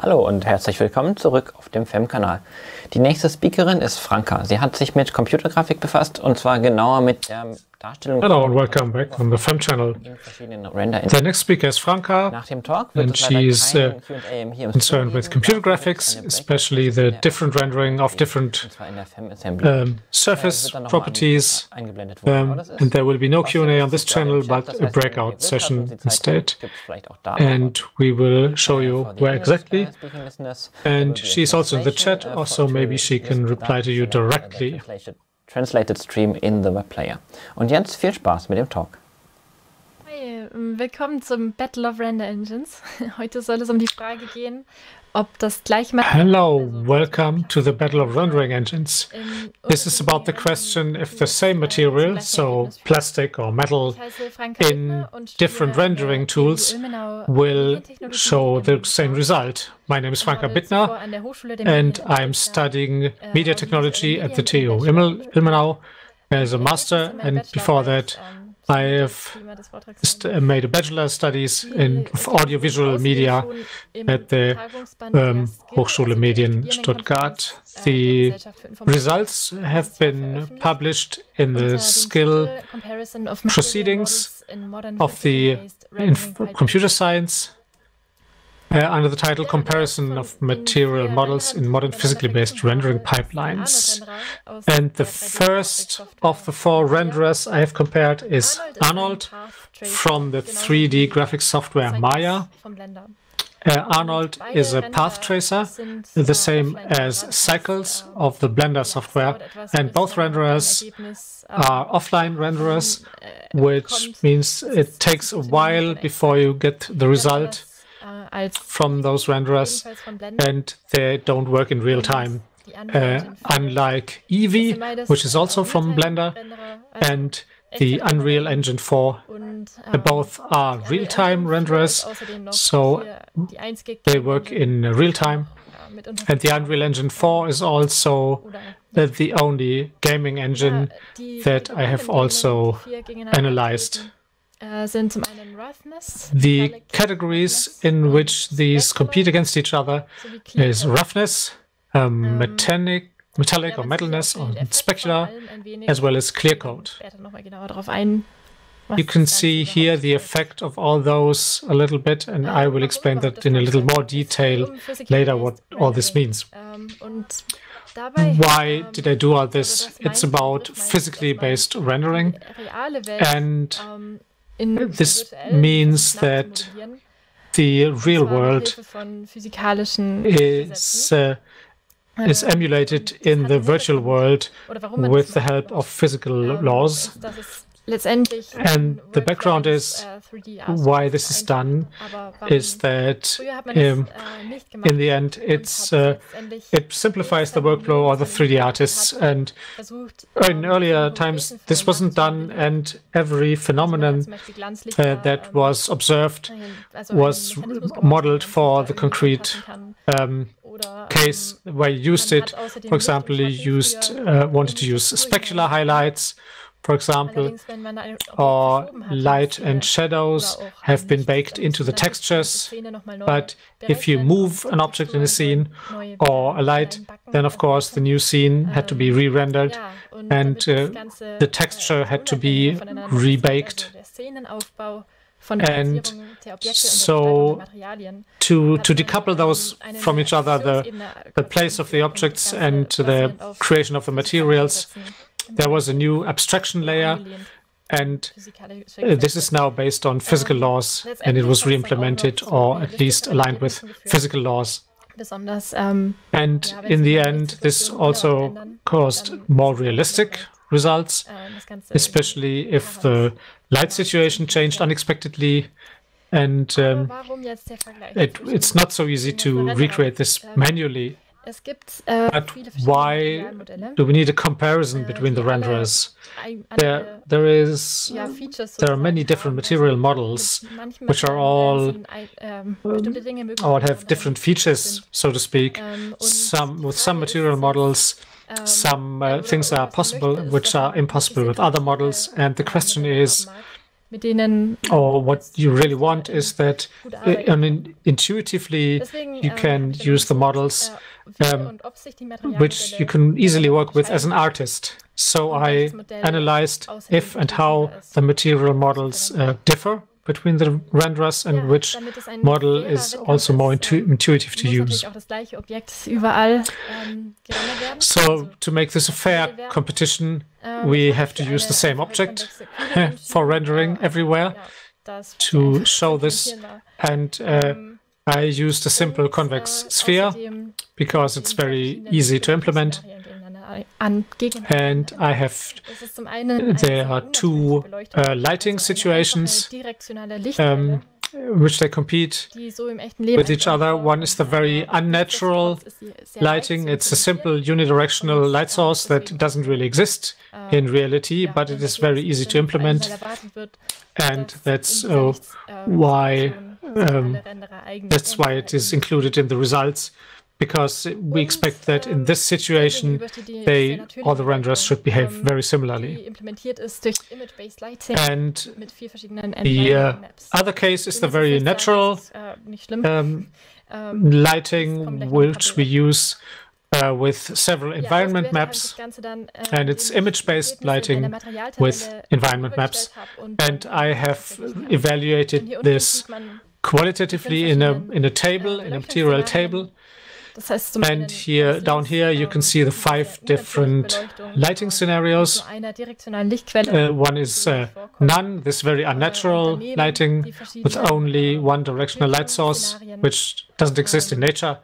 Hallo und herzlich willkommen zurück auf dem FEM-Kanal. Die nächste Speakerin ist Franka. Sie hat sich mit Computergrafik befasst und zwar genauer mit der Hello and welcome back on the FEM channel. The next speaker is Franca, Nach dem Talk and wird she is uh, Q&A im hier im concerned with computer graphics, especially the different rendering of different und zwar in der FEM Assembly. um, Äh, surface dann noch mal properties. eingeblendet, wo genau Um, and there will be no Q&A on this channel, but a heißt, wenn ihr breakout session und die Zeit instead. habt, gibt's vielleicht auch da And we will show you where exactly. speaking listeners, there will And be a she's also in the chat, uh, also maybe she can reply to you that, the directly. Translated- stream in the web player. Und jetzt viel Spaß mit dem Talk. Hi, ähm, willkommen zum Battle of Render Engines. Heute soll es um die Frage gehen, ob das Hello, welcome to the Battle of Rendering Engines. This is about the question if the same material, so plastic or metal, Ich heiße Franca in different rendering tools will show the same result. My name is Franca Bittner an der Hochschule der and I'm studying äh, media technology at the TU. Ilmenau as a master and before that I das have Thema des Vortrags st- uh, made a bachelor studies in audiovisual media at the um, Hochschule Medien Stuttgart. The results have been published in the skill proceedings of the computer science uh, under the title Comparison of Material Models in Modern Physically Based Rendering Pipelines. And the first of the four renderers I have compared is Arnold from the 3D graphics software Maya. Uh, Arnold is a path tracer, the same as Cycles of the Blender software, and both renderers are offline renderers, which means it takes a while before you get the result from those renderers, ebenfalls von Blender and they don't work in real time. Uh, unlike Eevee, which is also äh, from Blender, and the Unreal Engine 4, und, uh, ähm, both are real-time renderers, ist außerdem noch so hier die einzige they work in real time. And the Unreal Engine 4 is also the only gaming engine that I have also die vier gegeneinander analyzed. Äh, The categories in which these compete against each other is roughness, um, Ähm, metallic, metallic or metalness, or specular, vor allem ein wenig, as well as clear wir gehen code. Später noch mal genauer darauf ein. was You can see here the effect of all those a little bit, and Äh, I will explain that in a little more detail um later what all this means. Ähm, Why ähm, did I do all this? It's about physically based rendering, die reale Welt and this means that the real world Hilfe von physikalischen is uh, is Ähm, emulated in the virtual world oder warum man with the help of physical laws. Ist, dass es And the background is äh, 3D Why this is done is that Früher hat man das um, in the end it's uh, it simplifies the workflow of the 3D artists. and in ähm, earlier times this wasn't done and every phenomenon uh, that ähm, was observed was einen Mechanismus gebaut, modeled for the concrete um, case where you used it for example you used uh, wanted to use specular highlights for example Allerdings, wenn man ein Objekt or light and shadows have been baked into the muss man die textures Szene noch mal neu but if you move an object in a scene or a light then of course the new scene had to be Ähm, re-rendered and, uh, the äh, texture had to be rebaked. also der Szenenaufbau von der And Platzierung der Objekte und der so Gestaltung der Materialien to to decouple those from each other the the place of the eingeführt und das objects and the creation of the materials there was a new abstraction layer and uh, this is now based on physical Ähm, laws and it was hat's dann auch noch re-implemented or at least aligned with physical laws. And in the end this also caused more realistic results Ganze especially if the light situation changed unexpectedly and um, warum jetzt der Vergleich? it, it's not so easy to recreate this Ähm, manually Es gibt äh, But viele why verschiedene Materialmodelle. do we need a comparison Äh, between the renderers there there is there are many different material models which are Materialien all, sind ein- ähm, bestimmte Dinge möglich, or have different features so to speak Ähm, some with some material models ähm, some uh, things are possible which are impossible with other models and the question is haben mag. Mit denen or what you really want is that uh. I mean, intuitively Deswegen, you can use the models um, und ob sich die which you can easily work with as an artist. So I analyzed if and how the material models uh, differ between the renderers and which damit es ein model is also more intu intuitive to use. natürlich auch das gleiche Objekt überall ähm. So to make this a fair competition, ähm, we have to use the same object for rendering everywhere to show this, and uh. Ähm, I used a simple convex äh, sphere because it's very easy to implement, Szenarien gegeneinander an, and I have Es ist zum einen eine there are two uh, lighting situations einfache direktionale Lichtquelle, um, which they compete die so im echten Leben with each other. One is the very unnatural nichtsdestotrotz ist sie sehr lighting. It's a simple unidirectional light source that doesn't really exist äh, in reality, but it wenn is das very easy to implement, Fall erwartet wird, and that's uh, why, um, alle Renderer eigene that's why it is included in the results, because we expect that in this situation they all the renderers should behave very similarly. And the uh, other case is the very natural um, lighting, which we use uh, with several environment maps. and it's image-based lighting with environment maps. And I have evaluated this qualitatively in a in a table, in a material table. Das heißt zum einen And here, down here, you ähm, can see the five different lighting scenarios. mit nur einer direktionalen Lichtquelle. Uh, one is uh, none, this very unnatural lighting with only äh, one directional light source, which doesn't exist in nature.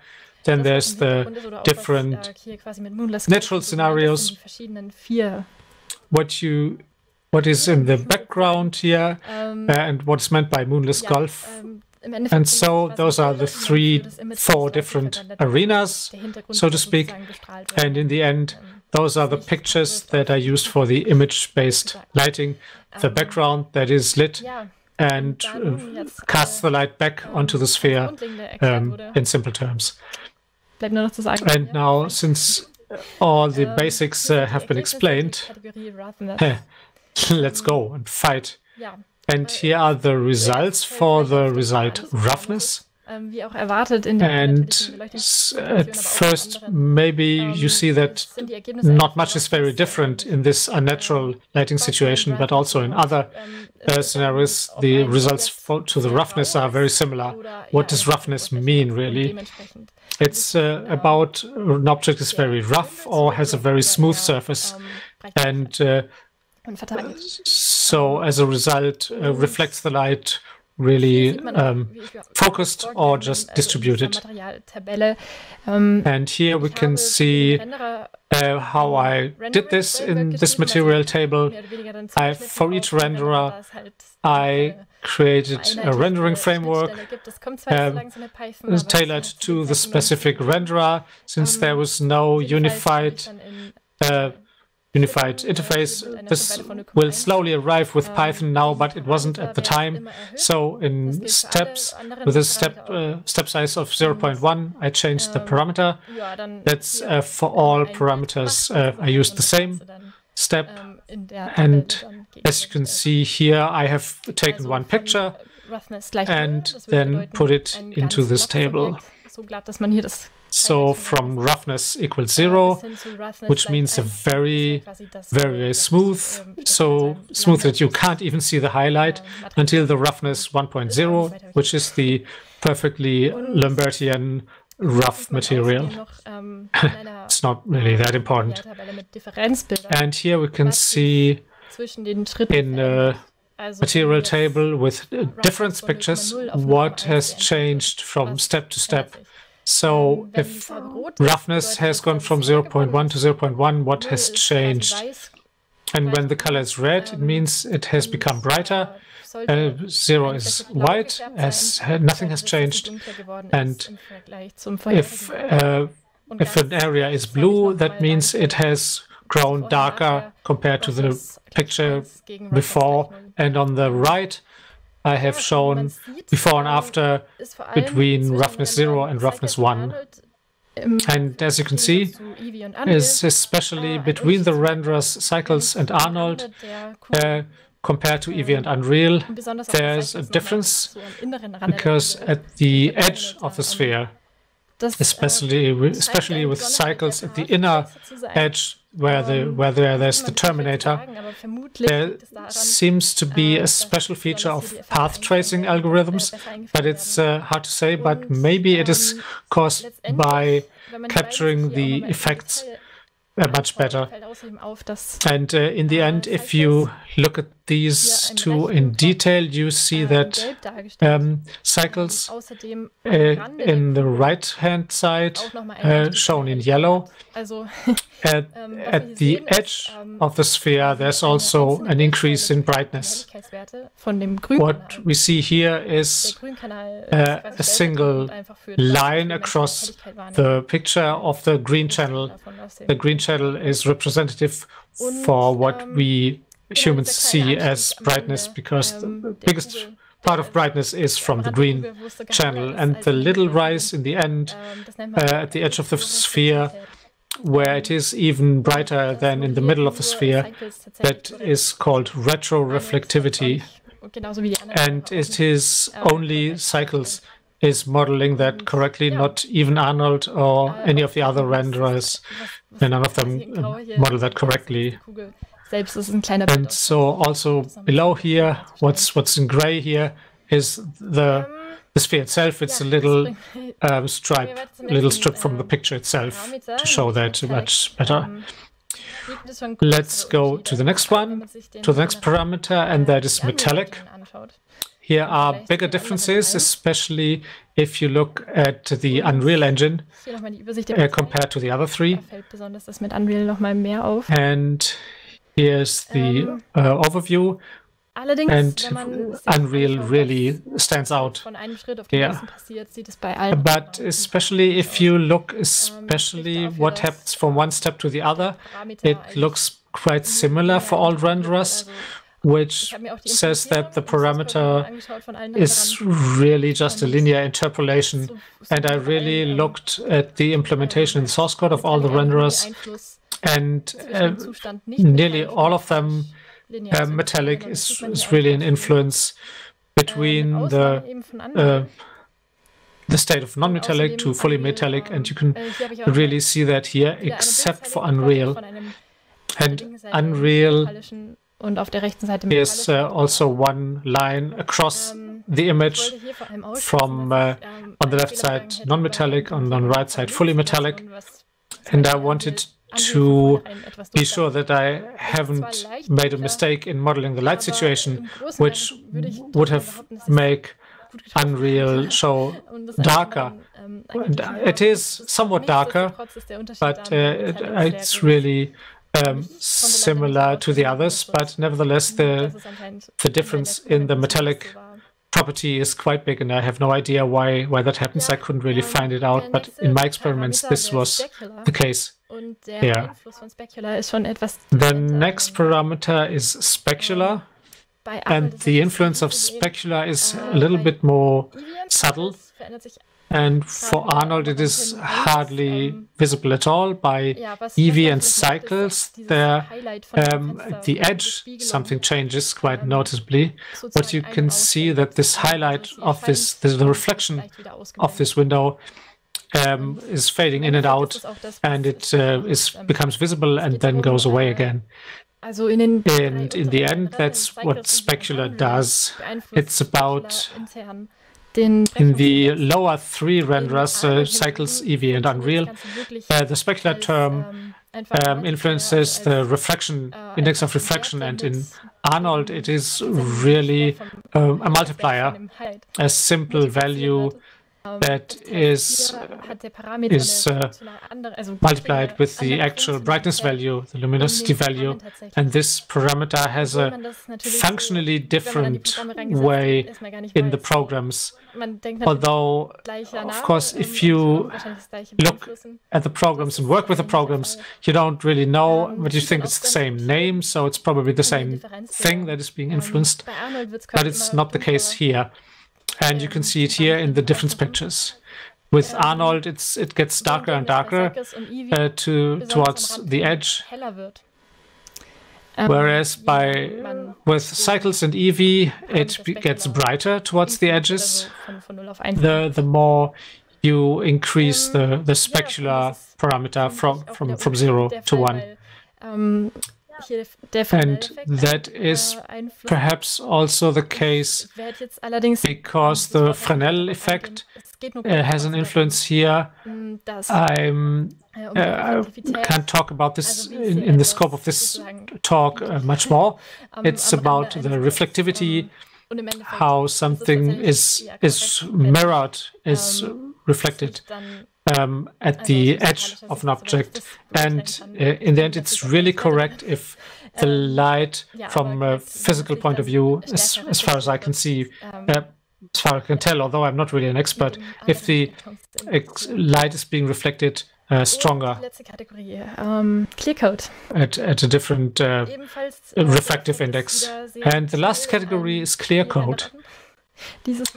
Then there's the Hintergrund ist oder auch was, different äh, hier quasi mit Moonless natural Golf gemeint ist, scenarios. sind Die verschiedenen vier what you what is in the background here ähm, uh, and what's meant by moonless ja, golf. Im Endeffekt And so those are the three, für das Image four different arenas, so to speak. sozusagen bestrahlt werden. And in the end, Ähm, those are the pictures that are used for the image-based lighting. The ähm, background that is lit and uh, casts the light back ähm, onto the sphere um, in simple terms. bleibt nur noch zu sagen. And now, since all the basics uh, have been explained, let's go and fight. And here are the results for the result roughness. wie auch erwartet in der And natürlichen s- Beleuchtungssituation, at aber auch in first, maybe ähm, you see that sind die Ergebnisse not much is very different ähm, in this unnatural lighting situation, but also in other uh, scenarios, the results for, to the roughness are very similar. What does roughness mean, really? It's uh, about uh, an object is very rough or has a very smooth surface, and uh, so as a result, uh, reflects the light really um, focused or just distributed. Ähm, And here we can see uh, how I did this in this material table. I, for each renderer, I created a rendering framework um, tailored to the specific renderer, since there was no unified uh, unified interface. This will slowly arrive with Python now, but it wasn't at the time. So in steps, with a step uh, step size of 0.1, I changed the parameter. That's uh, for all parameters. Uh, I used the same step. And as you can see here, I have taken one picture and then put it into this table. So from roughness equals zero, which means a very, very, very smooth, so smooth that you can't even see the highlight until the roughness 1.0, which is the perfectly Lambertian rough material. it's not really that important. And here we can see in a material table with different pictures what has changed from step to step. So if roughness has gone from 0.1 to 0.1, what has changed? And when the color is red, it means it has become brighter. Uh, zero is white, as nothing has changed. And if uh, if an area is blue, that means it has grown darker compared to the picture before. And on the right, I have shown before and after between roughness 0 and roughness 1. And as you can see, is especially between the renderers Cycles and Arnold, uh, compared to Eevee and Unreal, there's a difference because at the edge of the sphere, especially especially with cycles at the inner edge where the where there, there's the terminator, there seems to be a special feature of path tracing algorithms, but it's uh, hard to say. But maybe it is caused by capturing the effects uh, much better. And uh, in the end, if you look at these two in detail, you see that um, cycles uh, in the right-hand side uh, shown in yellow. At, ähm, at the edge ähm, of the sphere, there's also an increase in brightness. What we see here is uh, a single line across the picture of the green channel. The green channel is representative for what ähm, we humans see as brightness because the biggest part of brightness is from the green channel. and the little rise in the end uh, at the edge of the sphere where it is even brighter than in the middle of the sphere that is called retroreflectivity. and it is only cycles is modeling that correctly not even arnold or any of the other renderers. none of them model that correctly Selbst ist ein kleiner And so also below here, what's what's in gray here is the the sphere itself. It's a little um, stripe, little strip from the picture itself to show that much better. Let's go to the next one, to the next parameter, and that is metallic. Here are bigger differences, especially if you look at the Unreal Engine uh, compared to the other three. And Here's the um, uh, overview. and Unreal really stands out here. But especially if you look, ähm, especially what happens from one step to the other, it looks quite similar for all renderers, which says that the parameter is really just a linear interpolation. And I really looked at the implementation in source code of all the renderers and uh, nearly all of them uh, metallic is, is really an influence between the uh, the state of non-metallic to fully metallic and you can really see that here except for Unreal. and Unreal is uh, also one line across ähm, the image from uh, ähm, on the left side non-metallic on the right side fully metallic. and I wanted to be sure that I haven't made a mistake in modeling the light situation, which would have make Unreal show darker. It is somewhat darker, but uh, it, it's really um, similar to the others, but nevertheless the, the difference in the metallic property is quite big and I have no idea why why that happens. I couldn't really find it out, but in my experiments this was the case. Yeah. The next parameter is specular. And the influence of specular is a little bit more subtle. And for Arnold, it is hardly visible at all. By Eevee and cycles, there um, at the edge, something changes quite ähm, noticeably. But you can see that this highlight of this, this the reflection of this window um, is fading in and out, and it uh, is becomes visible and then goes away again. And in the end, that's what specular does. It's about in the lower three renderers, uh, Cycles, Eevee, and Unreal, uh, the specular term um, influences the reflection index of reflection, and in Arnold, it is really um, a multiplier, a simple value that is, is uh, multiplied with the actual brightness value, the luminosity value, and this parameter has a functionally different way in the programs. Although, of course, if you look at the programs and work with the programs, you don't really know, but you think it's the same name, so it's probably the same thing that is being influenced, but it's not the case here and you can see it here in the different pictures. With Arnold, it's it gets darker and darker uh, to towards the edge. Whereas by with cycles and Eevee, it gets brighter towards the edges. The the more you increase the the specular parameter from from from zero to one. And that is perhaps also the case because the Fresnel effect uh, has an influence here. I'm, uh, I can't talk about this in, in the scope of this talk uh, much more. It's about the reflectivity, how something is is mirrored, is reflected um, at the edge of an object. And uh, in the end, it's really correct if the light from a physical point of view, as, as far as I can see, uh, as far as I can tell, although I'm not really an expert, if the light is being reflected uh, stronger um, clear coat at, at a different uh, refractive index. And the last category is clear coat.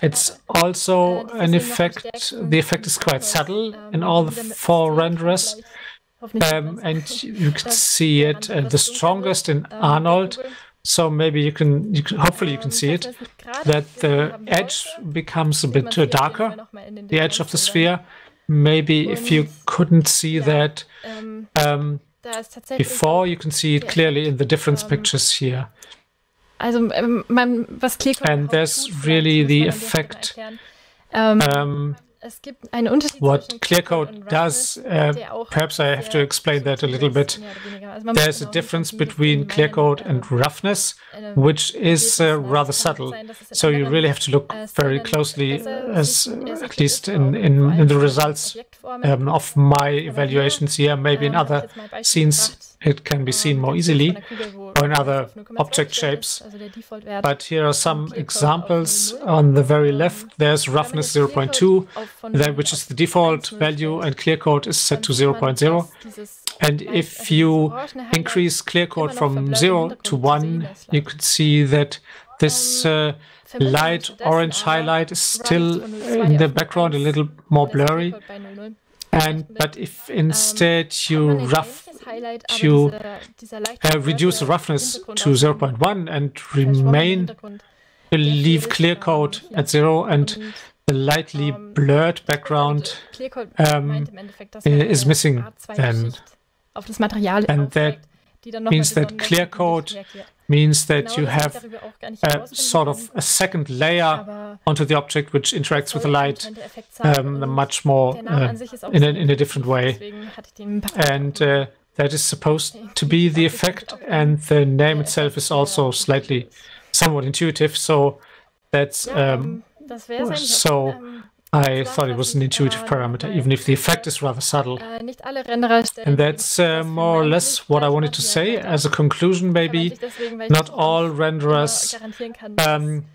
It's also an effect, the effect is quite subtle in all the four renderers. Um, and you can see it uh, the strongest in Arnold. So maybe you can, you can, hopefully you can see it, that the edge becomes a bit darker, the edge of the sphere. Maybe if you couldn't see that um, before, you can see it clearly in the difference pictures here. Also ähm, man, was And there's really the effect. Um, um, what Clearcoat does, uh, perhaps I have to explain that a little bit. There's a difference between Clearcoat and roughness, which is uh, rather subtle. So you really have to look very closely, as at least in, in, in the results um, of my evaluations here. Maybe in other scenes it can be seen more easily, or in other object shapes. But here are some examples. On the very left, there's roughness 0.2, that, which is the default value, and clear coat is set to 0.0. And if you increase clear coat from 0 to 1, you could see that this uh, light orange highlight is still uh, in the background, a little more blurry. And but if instead you rough you uh, reduce the roughness to 0.1 and remain leave clear coat at zero and the lightly blurred background um, is missing then. And that means that clear coat means that you have a sort of a second layer onto the object which interacts with the light um, much more uh, in, a, in a different way. And uh, that is supposed to be the effect, and the name itself is also slightly somewhat intuitive. So that's um, so I thought it was an intuitive parameter, even if the effect is rather subtle. And that's uh, more or less what I wanted to say. As a conclusion, maybe not all renderers um,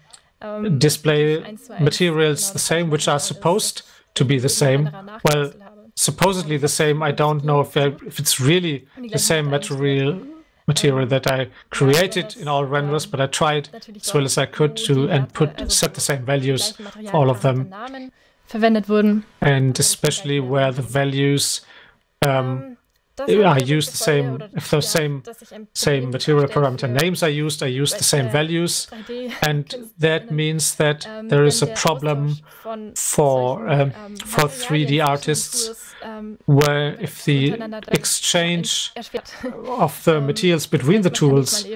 display materials the same, which are supposed to be the same. Well, supposedly the same. I don't know if, I, if it's really the same material material that I created in all renderers, but I tried as well as I could to and put set the same values for all of them. And especially where the values um, I use the same, if the same same material parameter names are used, I use the same values, and that means that there is a problem for um, for 3D artists where if the exchange of the materials between the tools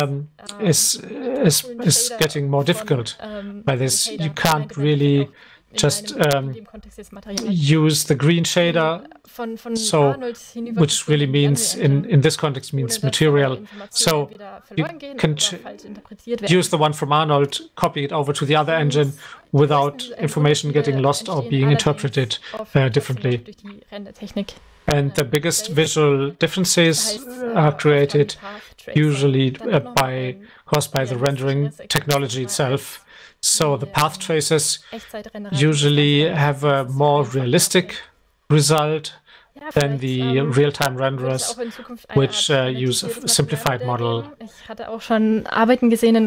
um, is, is is getting more difficult. by this, you can't really just um, use the green shader, so which really means in in this context means material. So you can use the one from Arnold, copy it over to the other engine without information getting lost or being interpreted uh, differently. And the biggest visual differences are created usually uh, by caused by the rendering technology itself. So the path traces usually have a more realistic result than the ähm, real-time renderers, which uh, use a simplified model.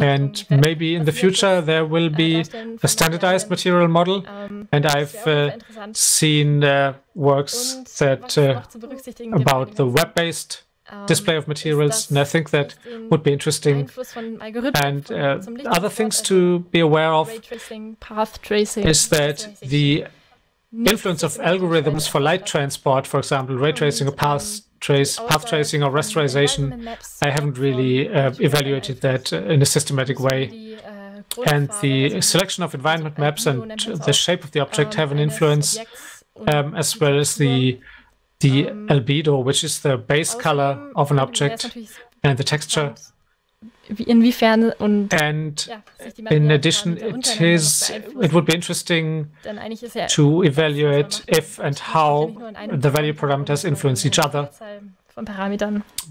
And maybe in the future there will be a standardized material model, ähm, and I've uh, seen uh, works that uh, about the web-based display of materials, and I think that would be interesting. And uh, other things to be aware of is that the influence of algorithms for light transport, for example, ray tracing or path, trace, path tracing or rasterization, I haven't really uh, evaluated that in a systematic way. And the selection of environment maps and the shape of the object have an influence, um, as well as the the um, albedo, which is the base color of an object, and the texture. Inwiefern und and in addition, it is it would be interesting to evaluate if and how the value parameters influence each other.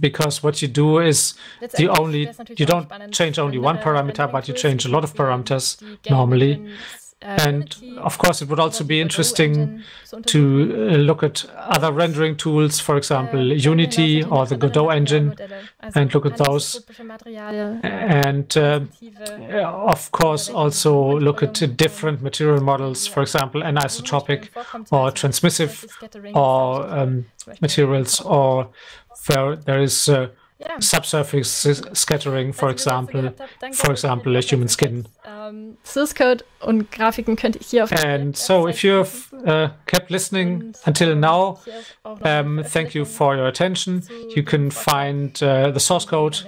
Because what you do is the only you don't change only one parameter, but you change a lot of parameters normally. And of course, it would also be interesting to uh, look at other rendering tools, for example, Unity or the Godot engine, and look at those. And uh, of course, also look at different material models, for example, anisotropic or transmissive or um, materials, or where there is uh, subsurface scattering, for example, for example, a human skin. Um, source code und Grafiken könnt ihr hier auf And so, if you've uh, kept listening until now, um, thank you for your attention. You can find uh, the source code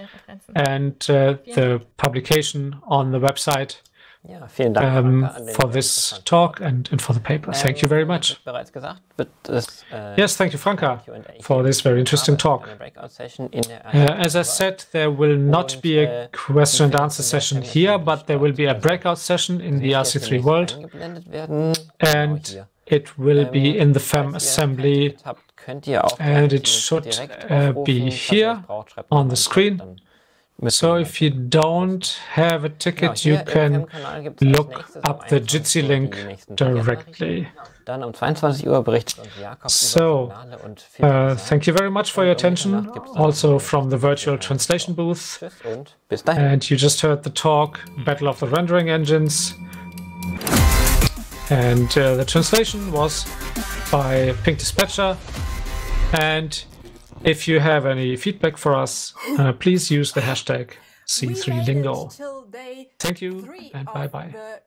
and uh, the publication on the website. Ja, vielen Dank um, for this talk and, and for the paper. Thank you very much. Äh, yes, thank you, Franca, for this very interesting talk. Uh, as I said, there will not be a äh, question and answer session here, but there will be a breakout session in the RC3 world, and it will be ähm, in the FEM assembly, and it should uh, be here on the screen. So if you don't have a ticket, you can look up the Jitsi link directly. So, uh, thank you very much for your attention, also from the virtual translation booth. And you just heard the talk, Battle of the Rendering Engines. And uh, the translation was by Pink Dispatcher. And if you have any feedback for us, uh, please use the hashtag C3Lingo. Thank you and bye bye.